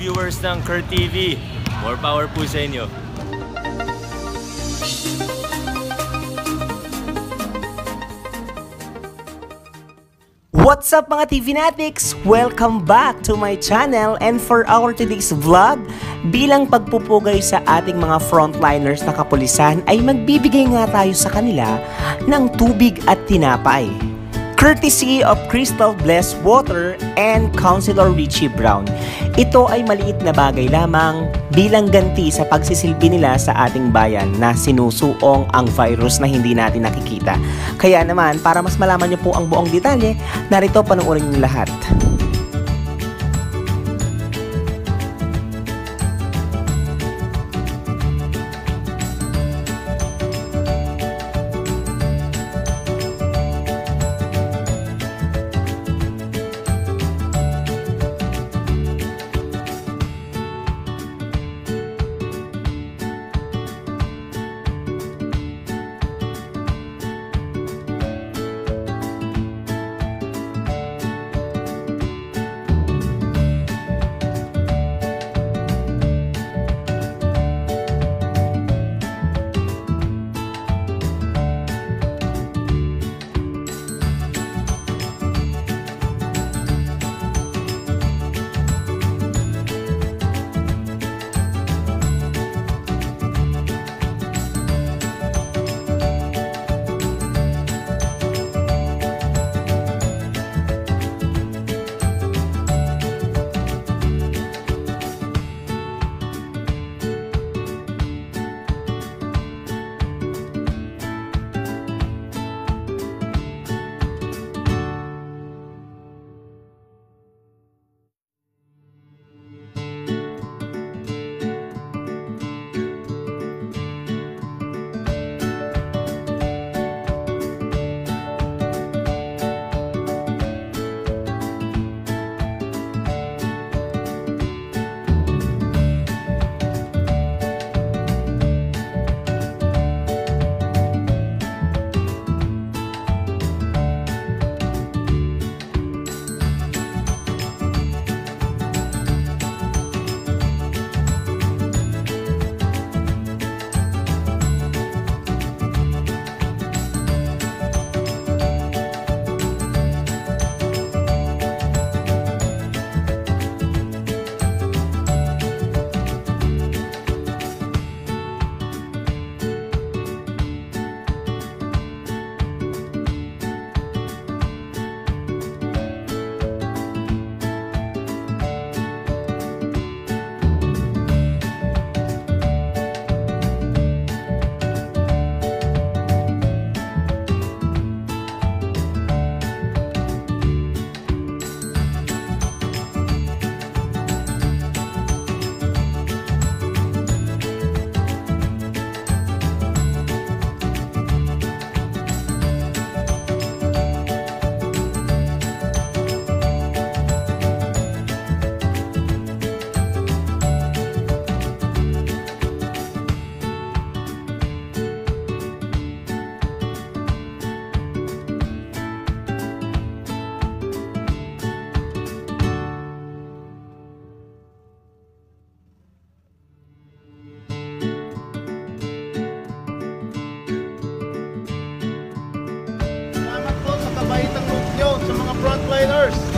viewers ng Kurt TV. More power po sa inyo. What's up mga TV Natics? Welcome back to my channel and for our today's vlog, bilang pagpupugay sa ating mga frontliners na kapulisan ay magbibigay nga tayo sa kanila ng tubig at tinapay courtesy of Crystal Blessed Water and Councilor Richie Brown. Ito ay maliit na bagay lamang bilang ganti sa pagsisilbi nila sa ating bayan na sinusuong ang virus na hindi natin nakikita. Kaya naman, para mas malaman niyo po ang buong detalye, narito panoorin niyo lahat.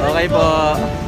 Okay po.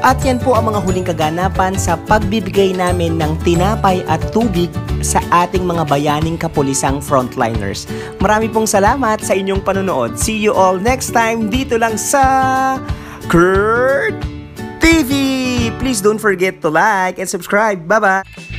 At yan po ang mga huling kaganapan sa pagbibigay namin ng tinapay at tubig sa ating mga bayaning kapulisang frontliners. Marami pong salamat sa inyong panonood. See you all next time dito lang sa Kurt TV! Please don't forget to like and subscribe. Bye-bye!